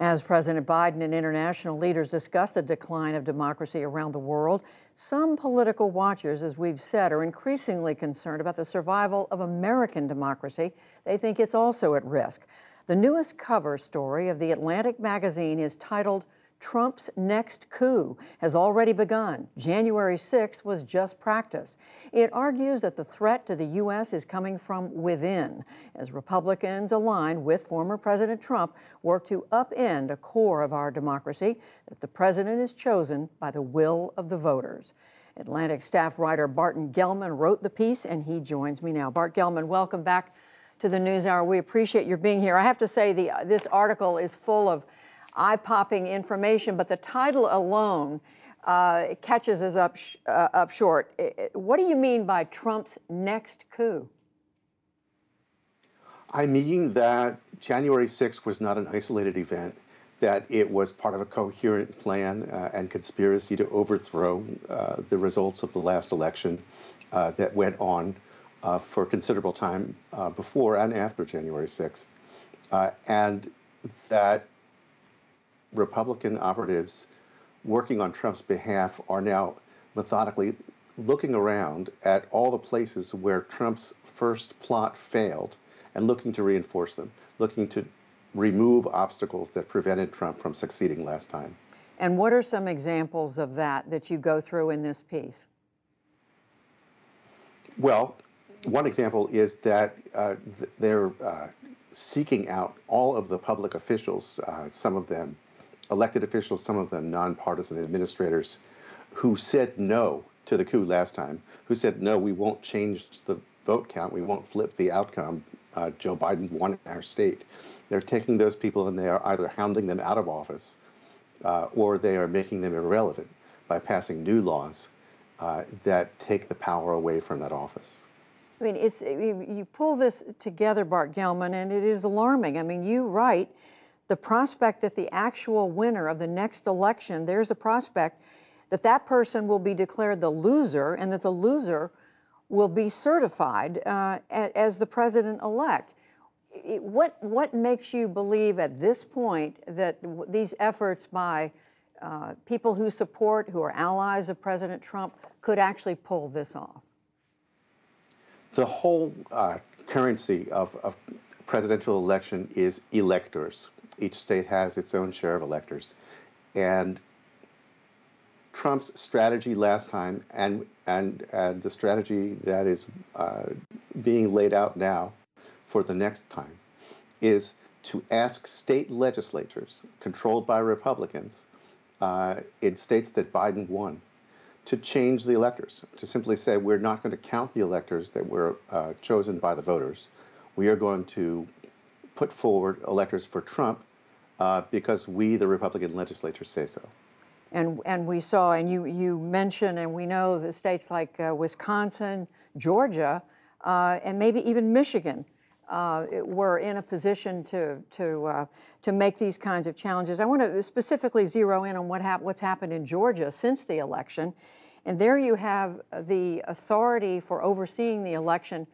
As President Biden and international leaders discuss the decline of democracy around the world, some political watchers, as we've said, are increasingly concerned about the survival of American democracy. They think it's also at risk. The newest cover story of The Atlantic magazine is titled Trump's next coup has already begun. January 6th was just practice. It argues that the threat to the U.S. is coming from within, as Republicans aligned with former President Trump work to upend a core of our democracy that the president is chosen by the will of the voters. Atlantic staff writer Barton Gellman wrote the piece, and he joins me now. Bart Gellman, welcome back to the NewsHour. We appreciate your being here. I have to say, the, uh, this article is full of eye-popping information, but the title alone uh, catches us up, sh uh, up short. What do you mean by Trump's next coup? I mean that January 6th was not an isolated event, that it was part of a coherent plan uh, and conspiracy to overthrow uh, the results of the last election uh, that went on uh, for considerable time before and after January 6th. and that Republican operatives working on Trump's behalf are now methodically looking around at all the places where Trump's first plot failed and looking to reinforce them, looking to remove obstacles that prevented Trump from succeeding last time. And what are some examples of that that you go through in this piece? Well, one example is that uh, they're uh, seeking out all of the public officials, uh, some of them elected officials, some of them nonpartisan administrators, who said no to the coup last time, who said, no, we won't change the vote count, we won't flip the outcome. Uh, Joe Biden won our state. They're taking those people and they are either hounding them out of office uh, or they are making them irrelevant by passing new laws uh, that take the power away from that office. I mean, it's you pull this together, Bart Gellman, and it is alarming. I mean, you write the prospect that the actual winner of the next election, there's a prospect that that person will be declared the loser and that the loser will be certified uh, as the president-elect. What, what makes you believe at this point that these efforts by uh, people who support, who are allies of President Trump, could actually pull this off? The whole uh, currency of, of presidential election is electors each state has its own share of electors. And Trump's strategy last time and, and, and the strategy that is uh, being laid out now for the next time is to ask state legislatures controlled by Republicans uh, in states that Biden won to change the electors, to simply say we're not going to count the electors that were uh, chosen by the voters. We are going to put forward electors for Trump uh, because we, the Republican legislature, say so. And, and we saw, and you, you mentioned, and we know that states like uh, Wisconsin, Georgia, uh, and maybe even Michigan uh, were in a position to, to, uh, to make these kinds of challenges. I want to specifically zero in on what hap what's happened in Georgia since the election. And there you have the authority for overseeing the election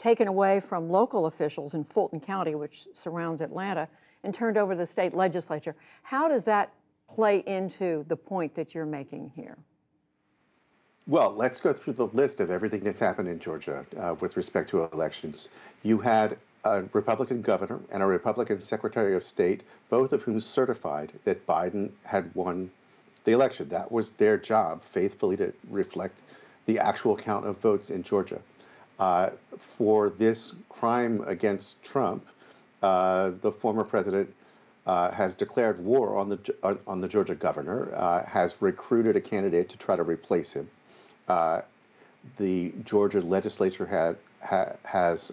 taken away from local officials in Fulton County, which surrounds Atlanta, and turned over to the state legislature. How does that play into the point that you're making here? Well, let's go through the list of everything that's happened in Georgia uh, with respect to elections. You had a Republican governor and a Republican Secretary of State, both of whom certified that Biden had won the election. That was their job, faithfully to reflect the actual count of votes in Georgia. Uh, for this crime against Trump, uh, the former president uh, has declared war on the uh, on the Georgia governor, uh, has recruited a candidate to try to replace him. Uh, the Georgia legislature had, ha, has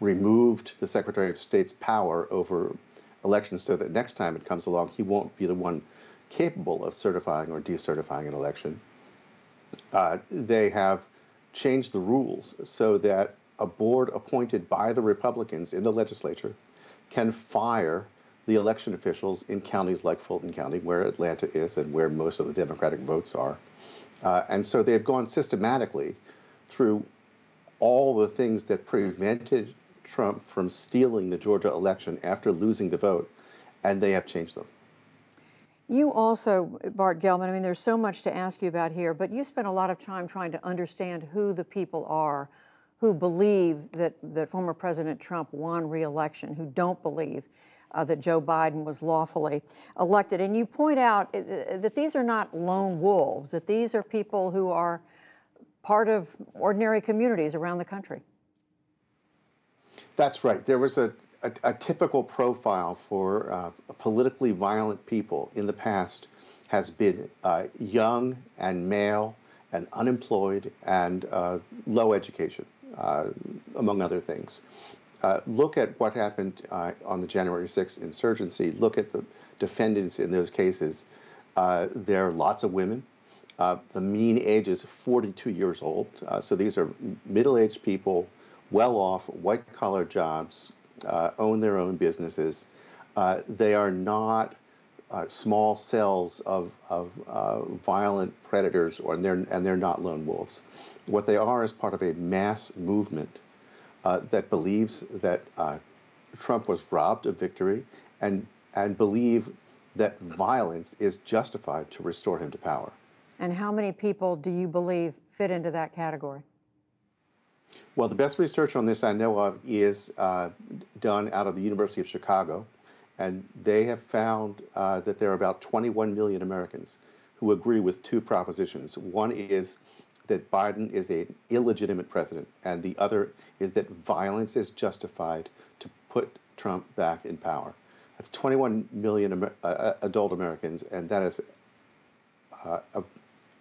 removed the Secretary of State's power over elections so that next time it comes along, he won't be the one capable of certifying or decertifying an election. they have changed the rules so that a board appointed by the Republicans in the legislature can fire the election officials in counties like Fulton County, where Atlanta is and where most of the Democratic votes are. Uh, and so they've gone systematically through all the things that prevented Trump from stealing the Georgia election after losing the vote. and they have changed them. You also, Bart Gellman, I mean, there's so much to ask you about here, but you spent a lot of time trying to understand who the people are who believe that, that former President Trump won re-election, who don't believe uh, that Joe Biden was lawfully elected. And you point out uh, uh, that these are not lone wolves, that these are people who are part of ordinary communities around the country. That's right. There was a, a, a typical profile for uh, politically violent people in the past has been uh, young and male and unemployed and uh, low education uh, among other things. Uh, look at what happened on the January 6th insurgency. Look at the defendants in those cases. There are lots of women. The mean age is 42 years old. So these are middle aged people, well off, white collar jobs, own their own businesses. they are not small cells of, of violent predators, or, and, they're, and they're not lone wolves. What they are is part of a mass movement uh, that believes that uh, Trump was robbed of victory and, and believe that violence is justified to restore him to power. And how many people do you believe fit into that category? Well, the best research on this I know of is uh, done out of the University of Chicago, and they have found uh, that there are about 21 million Americans who agree with two propositions. One is that Biden is an illegitimate president, and the other is that violence is justified to put Trump back in power. That's 21 million uh, uh, adult Americans, and that is uh, a,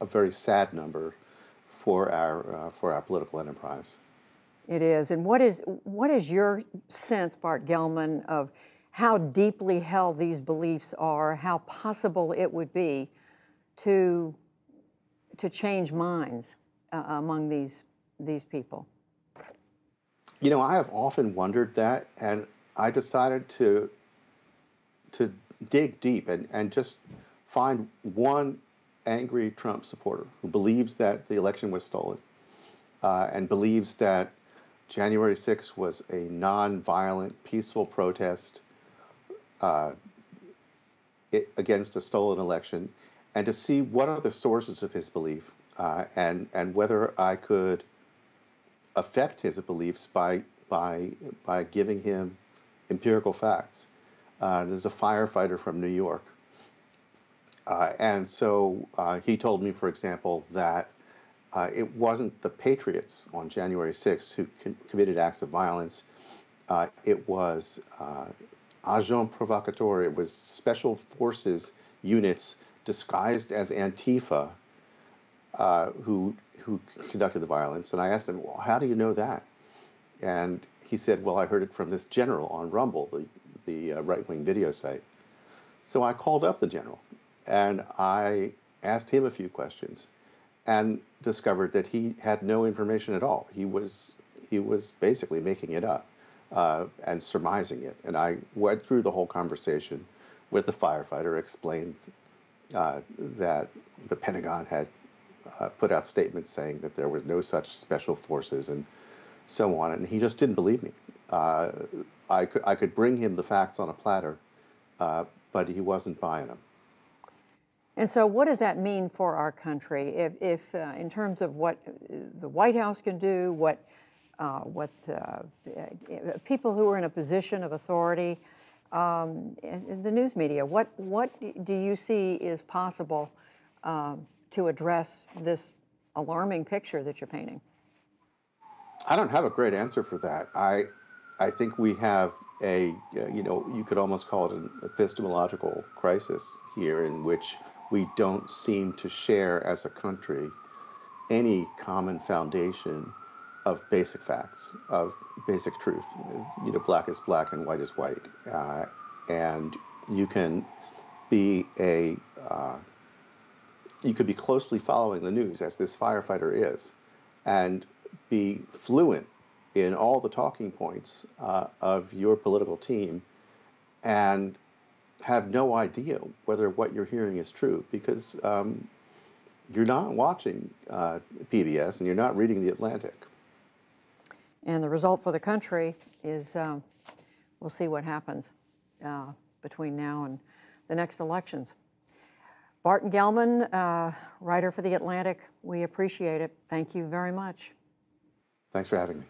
a, very sad number for our uh, for our political enterprise. It is, and what is what is your sense, Bart Gellman, of how deeply held these beliefs are, how possible it would be to to change minds uh, among these these people? You know, I have often wondered that, and I decided to to dig deep and, and just find one angry Trump supporter who believes that the election was stolen uh, and believes that January 6th was a non-violent, peaceful protest uh, it, against a stolen election and to see what are the sources of his belief uh, and and whether I could affect his beliefs by by by giving him empirical facts. Uh, there's a firefighter from New York, uh, and so uh, he told me, for example, that uh, it wasn't the patriots on January 6th who committed acts of violence. Uh, it was agent provocateur. It was special forces units disguised as Antifa uh, who who conducted the violence. And I asked him, well, how do you know that? And he said, well, I heard it from this general on Rumble, the the uh, right wing video site. So I called up the general and I asked him a few questions and discovered that he had no information at all. He was he was basically making it up uh, and surmising it. And I went through the whole conversation with the firefighter, explained uh, that the Pentagon had uh, put out statements saying that there was no such special forces and so on, and he just didn't believe me. Uh, I could I could bring him the facts on a platter, uh, but he wasn't buying them. And so, what does that mean for our country? If, if uh, in terms of what the White House can do, what uh, what people who are in a position of authority um, in the news media. What, what do you see is possible um, to address this alarming picture that you're painting? I don't have a great answer for that. I, I think we have a, you know, you could almost call it an epistemological crisis here in which we don't seem to share as a country any common foundation of basic facts, of basic truth. You know, black is black and white is white. Uh, and you can be a, uh, you could be closely following the news as this firefighter is, and be fluent in all the talking points uh, of your political team and have no idea whether what you're hearing is true because um, you're not watching uh, PBS and you're not reading The Atlantic. And the result for the country is um, we'll see what happens. Uh, between now and the next elections. Barton Gellman, uh, writer for The Atlantic, we appreciate it. Thank you very much. Thanks for having me.